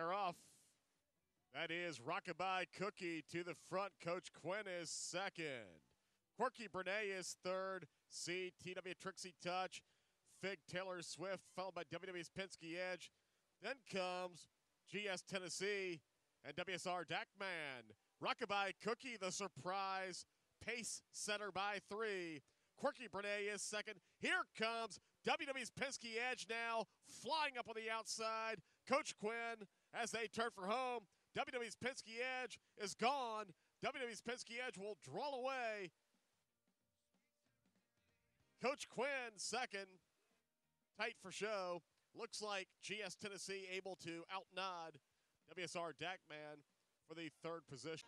off. That is Rockabye Cookie to the front. Coach Quinn is second. Quirky Brene is third. C. TW Trixie Touch. Fig Taylor Swift, followed by WW's Penske Edge. Then comes GS Tennessee and WSR Dakman. Rockabye Cookie, the surprise pace setter by three. Quirky Brene is second. Here comes WW's Penske Edge now, flying up on the outside. Coach Quinn, as they turn for home, WW's Penske Edge is gone. WW's Penske Edge will draw away. Coach Quinn second, tight for show. Looks like GS Tennessee able to outnod WSR Dakman for the third position.